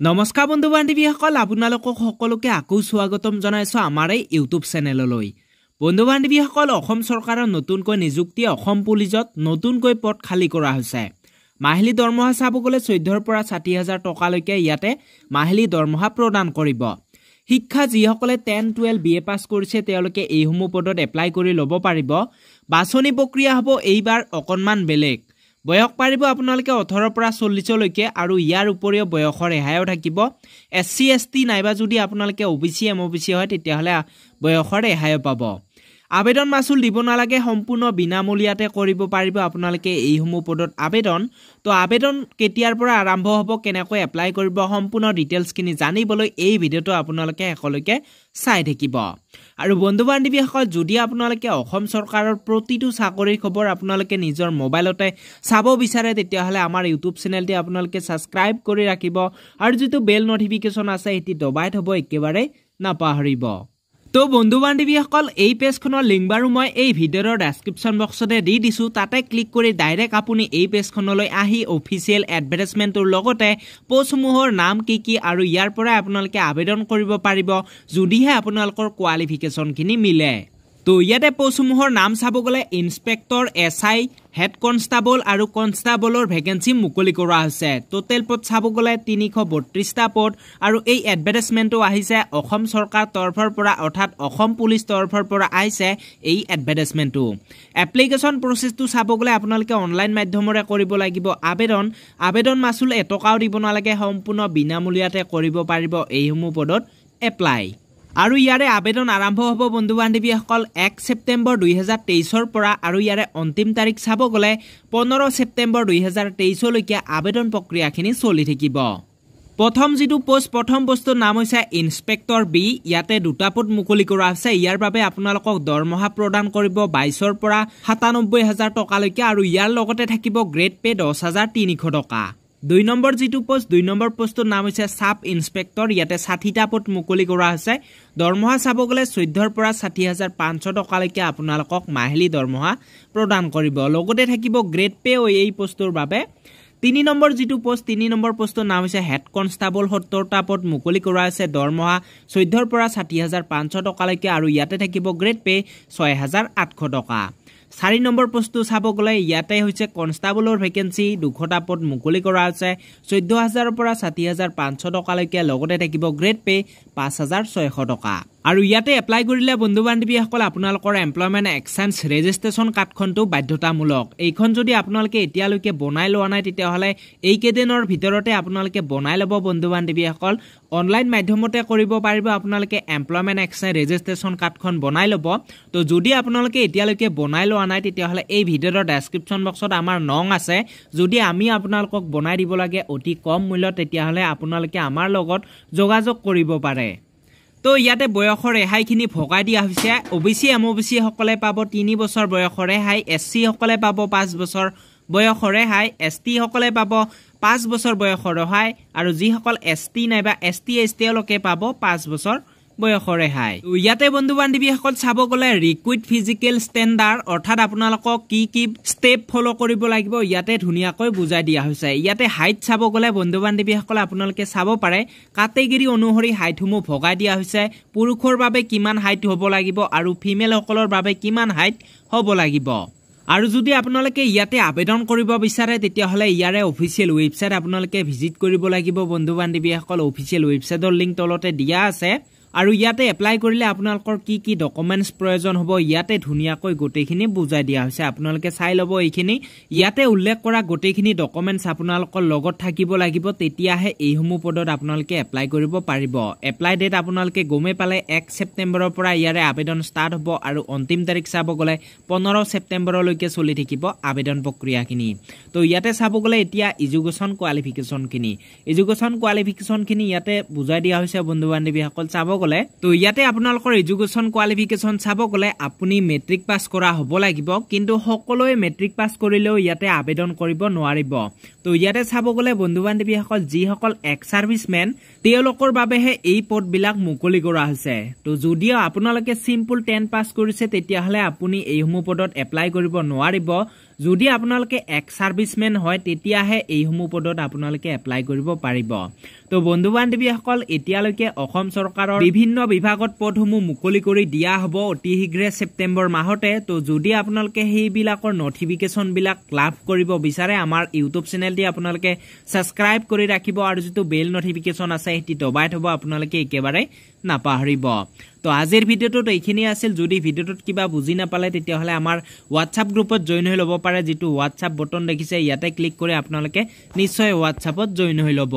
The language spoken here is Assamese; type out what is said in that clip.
নমস্কাৰ বন্ধু বান্ধৱীসকল আপোনালোকক সকলোকে আকৌ স্বাগতম জনাইছোঁ আমাৰ এই ইউটিউব চেনেললৈ। বন্ধু বান্ধৱীসকল অসম চৰকাৰৰ নতুনকৈ নিযুক্তি অসম পুলিচত নতুনকৈ পদ খালী কৰা হৈছে। মাহিলী দৰমহা চাব গ'লে চৈধ্যৰ পৰা ষাঠি হাজাৰ টকালৈকে ইয়াতে মাহিলী দৰমহা প্ৰদান কৰিব। শিক্ষা যিসকলে ten twelve B A pass কৰিছে তেওঁলোকে এইসমূহ পদত এপ্লাই কৰি ল'ব পাৰিব। বাছনি প্ৰক্ৰিয়া হ'ব এইবাৰ অকণমান বেলেগ। বয়স পাৰিব আপোনালোকে ওঠৰৰ পৰা চল্লিছলৈকে আৰু ইয়াৰ উপৰিও বয়সৰ ৰেহাইও থাকিব। এছ চি এছ টি নাইবা যদি আপোনালোকে O' B C M O' B C হয় তেতিয়াহ'লে বয়সৰ ৰেহাইও পাব। আবেদন মাচুল দিব নালাগে সম্পূৰ্ণ বিনামূলীয়াতে কৰিব পাৰিব আপোনালোকে এইসমূহ পদত আবেদন। তো আবেদন কেতিয়াৰ পৰা আৰম্ভ হ'ব কেনেকৈ এপ্লাই কৰিব সম্পূৰ্ণ ডিটেইলছখিনি জানিবলৈ এই ভিডিঅ'টো আপোনালোকে শেষলৈকে চাই থাকিব। আৰু বন্ধু বান্ধৱীসকল যদি আপোনালোকে অসম চৰকাৰৰ প্ৰতিটো চাকৰিৰ খবৰ আপোনালোকে নিজৰ মোবাইলতে চাব বিচাৰে তেতিয়াহ'লে আমাৰ ইউটিউব চেনেলটি আপোনালোকে ছাবস্ক্ৰাইব কৰি ৰাখিব। আৰু যিটো বেল নটিফিকেশ্যন আছে সেইটো দবাই থ'ব একেবাৰে নাপাহৰিব। তো বন্ধু বান্ধৱীসকল এই পেজখনৰ লিংক বাৰু মই এই ভিডিঅ'ৰ ডেছক্ৰিপশ্যন বক্সতে দি দিছোঁ। তাতে ক্লিক কৰি ডাইৰেক্ট আপুনি এই পেজখনলৈ আহি অফিচিয়েল এডভাৰটাইজমেণ্টটোৰ লগতে পষ্টসমূহৰ নাম কি কি আৰু ইয়াৰ পৰাই আপোনালোকে আবেদন কৰিব পাৰিব যদিহে আপোনালোকৰ কোৱালিফিকেশ্যনখিনি মিলে। তো ইয়াতে পষ্টসমূহৰ নাম চাব গ'লে inspector S I head constable আৰু কনষ্টাবলৰ ভেকেঞ্চি মুকলি কৰা হৈছে। টোটেল পদ চাব গ'লে তিনিশ বত্ৰিছটা পদ আৰু এই এডভাৰটাইজমেণ্টটো আহিছে। অসম চৰকাৰ তৰফৰ পৰা অৰ্থাৎ অসম পুলিচ তৰফৰ পৰা আহিছে এই এডভাৰটাইজমেণ্টটো এপ্লিকেশ্যন প্ৰচেছটো চাব গ'লে আপোনালোকে অনলাইন মাধ্যমেৰে কৰিব লাগিব। আবেদন আবেদন মাচুল এটকাও দিব নালাগে সম্পূৰ্ণ বিনামূলীয়াতে কৰিব পাৰিব। এইসমূহ পদত এপ্লাই আৰু ইয়াৰে আবেদন আৰম্ভ হ'ব বন্ধু বান্ধৱীসকল এক ছেপ্টেম্বৰ দুহেজাৰ তেইছৰ পৰা আৰু ইয়াৰে অন্তিম তাৰিখ চাব গ'লে পোন্ধৰ ছেপ্টেম্বৰ দুহেজাৰ তেইছলৈকে আবেদন প্ৰক্ৰিয়াখিনি চলি থাকিব। প্ৰথম যিটো পোষ্ট প্ৰথম পোষ্টটোৰ নাম হৈছে ইনস্পেক্টৰ বি। ইয়াতে দুটা পদ মুকলি কৰা হৈছে। ইয়াৰ বাবে আপোনালোকক দৰমহা প্ৰদান কৰিব বাইছৰ পৰা সাতানব্বৈ হাজাৰ টকালৈকে আৰু ইয়াৰ লগতে থাকিব গ্ৰেড পে দহ হাজাৰ তিনিশ টকা। দুই নম্বৰ যিটো পোষ্ট দুই নম্বৰ পোষ্টটোৰ নাম হৈছে চাব ইনস্পেক্টৰ ইয়াতে ষাঠিটা পদ মুকলি কৰা হৈছে। দৰমহা চাব গ'লে চৈধ্যৰ পৰা ষাঠি হাজাৰ পাঁচশ টকালৈকে আপোনালোকক মাহিলী দৰমহা প্ৰদান কৰিব। লগতে থাকিব গ্ৰেড পে এই পোষ্টটোৰ বাবে। তিনি নম্বৰ যিটো পোষ্ট তিনি নম্বৰ পোষ্টটোৰ নাম হৈছে হেড কনষ্টাবল সত্তৰটা পদ মুকলি কৰা হৈছে। দৰমহা চৈধ্যৰ পৰা ষাঠি হাজাৰ পাঁচশ টকালৈকে আৰু ইয়াতে থাকিব গ্ৰেড পে ছয় হাজাৰ আঠশ টকা। চাৰি নম্বৰ পোষ্টটো চাব গ'লে ইয়াতে হৈছে কনষ্টাবলৰ ভেকেঞ্চি দুশটা পদ মুকলি কৰা হৈছে চৈধ্য হাজাৰৰ পৰা ষাঠি হাজাৰ পাঁচশ টকালৈকে লগতে থাকিব গ্ৰেড পে পাঁচ হাজাৰ ছয়শ টকা। আৰু ইয়াতে এপ্লাই কৰিলে বন্ধু বান্ধৱীসকল আপোনালোকৰ এমপ্লয়মেণ্ট এক্সচেঞ্জ ৰেজিষ্ট্ৰেশ্যন কাৰ্ডখনটো বাধ্যতামূলক। এইখন যদি আপোনালোকে এতিয়ালৈকে বনাই লোৱা নাই তেতিয়াহ'লে এইকেইদিনৰ ভিতৰতে আপোনালোকে বনাই ল'ব বন্ধু বান্ধৱীসকল অনলাইন মাধ্যমতে কৰিব পাৰিব আপোনালোকে এমপ্লয়মেণ্ট এক্সচেঞ্জ ৰেজিষ্ট্ৰেশ্যন কাৰ্ডখন বনাই ল'ব। তো যদি আপোনালোকে এতিয়ালৈকে বনাই লোৱা নাই তেতিয়াহ'লে এই ভিডিঅ'ৰ ডেছক্ৰিপশ্যন বক্সত আমাৰ নং আছে। যদি আমি আপোনালোকক বনাই দিব লাগে অতি কম মূল্যত তেতিয়াহ'লে আপোনালোকে আমাৰ লগত যোগাযোগ কৰিব পাৰে। তো ইয়াতে বয়সৰ ৰেহাইখিনি ভগাই দিয়া হৈছে। O' B C M O' B চিসকলে পাব তিনি বছৰ বয়সৰ ৰেহাই এছ চিসকলে পাব পাঁচ বছৰ বয়সৰ ৰেহাই এছ টিসকলে পাব পাঁচ বছৰ বয়সৰ ৰেহাই আৰু যিসকল এছ টি নাইবা এছ টি এইচ তেওঁলোকে পাব পাঁচ বছৰ বয়সৰ ৰেহাই ইয়াতে বন্ধু বান্ধৱীসকল চাব গ'লে ৰিকুইড ফিজিকেল ষ্টেণ্ডাৰ্ড অৰ্থাৎ আপোনালোকক কি কি ষ্টেপ ফ'ল' কৰিব লাগিব ইয়াতে ধুনীয়াকৈ বুজাই দিয়া হৈছে। ইয়াতে হাইট চাব গ'লে বন্ধু বান্ধৱীসকলে আপোনালোকে চাব পাৰে কাটেগৰী অনুসৰি হাইটসমূহ ভগাই দিয়া হৈছে পুৰুষৰ বাবে কিমান হাইট হ'ব লাগিব আৰু ফিমেলসকলৰ বাবে কিমান হাইট হ'ব লাগিব। আৰু যদি আপোনালোকে ইয়াতে আবেদন কৰিব বিচাৰে তেতিয়াহ'লে ইয়াৰে অফিচিয়েল ৱেবছাইট আপোনালোকে ভিজিট কৰিব লাগিব। বন্ধু বান্ধৱীসকল অফিচিয়েল ৱেবছাইটৰ লিংক তলতে দিয়া আছে। আৰু ইয়াতে এপ্লাই কৰিলে আপোনালোকৰ কি কি ডকুমেণ্টছ প্ৰয়োজন হ'ব ইয়াতে ধুনীয়াকৈ গোটেইখিনি বুজাই দিয়া হৈছে। আপোনালোকে চাই ল'ব এইখিনি। ইয়াতে উল্লেখ কৰা গোটেইখিনি ডকুমেণ্টছ আপোনালোকৰ লগত থাকিব লাগিব তেতিয়াহে এইসমূহ পদত আপোনালোকে এপ্লাই কৰিব পাৰিব। এপ্লাই ডেট আপোনালোকে গমেই পালে এক ছেপ্টেম্বৰৰ পৰা ইয়াৰে আবেদন ষ্টাৰ্ট হ'ব আৰু অন্তিম তাৰিখ চাব গ'লে পোন্ধৰ ছেপ্টেম্বৰলৈকে চলি থাকিব আবেদন প্ৰক্ৰিয়াখিনি। তো ইয়াতে চাব গ'লে এতিয়া ইজুকেশ্যন কোৱালিফিকেশ্যনখিনি ইজুকেশ্যন কোৱালিফিকেশ্যনখিনি ইয়াতে বুজাই দিয়া হৈছে বন্ধু বান্ধৱীসকল চাব গ'লে তো ইয়াতে আপোনালোকৰ এডুকেশ্যন কোৱালিফিকেশ্যন চাব গ'লে আপুনি মেট্ৰিক পাছ কৰা হ'ব লাগিব কিন্তু সকলোৱে মেট্ৰিক পাছ কৰিলেও ইয়াতে আবেদন কৰিব নোৱাৰিব। তো ইয়াতে চাব গ'লে বন্ধু বান্ধৱীসকল যিসকল এক্স ছাৰ্ভিচমেন তেওঁলোকৰ বাবেহে এই পদবিলাক মুকলি কৰা হৈছে। তো যদিও আপোনালোকে চিম্পুল টেন পাছ কৰিছে তেতিয়াহ'লে আপুনি এইসমূহ পদত এপ্লাই কৰিব নোৱাৰিব। যদি আপোনালোকে এক্স ছাৰ্ভিচমেন হয় তেতিয়াহে এইসমূহ পদত আপোনালোকে এপ্লাই কৰিব পাৰিব। তো বন্ধু বান্ধৱীসকল এতিয়ালৈকে অসম চৰকাৰৰ বিভিন্ন বিভাগত পদসমূহ মুকলি কৰি দিয়া হ'ব অতি শীঘ্ৰে ছেপ্টেম্বৰ মাহতে। তো যদি আপোনালোকে সেইবিলাকৰ নটিফিকেশ্যনবিলাক লাভ কৰিব বিচাৰে আমাৰ ইউটিউব চেনেলটি আপোনালোকে ছাবস্ক্ৰাইব কৰি ৰাখিব আৰু যিটো বেল নটিফিকেশ্যন আছে সেইটো দবাই থ'ব আপোনালোকে একেবাৰে নাপাহৰিব। তো আজিৰ ভিডিঅ'টোত এইখিনি আছিল। যদি ভিডিঅ'টোত কিবা বুজি নাপালে তেতিয়াহ'লে আমাৰ হোৱাটছআপ গ্ৰুপত জইন হৈ ল'ব পাৰে যিটো হোৱাটছআপ বটন দেখিছে ইয়াতে ক্লিক কৰি আপোনালোকে নিশ্চয় হোৱাটছআপত জইন হৈ ল'ব।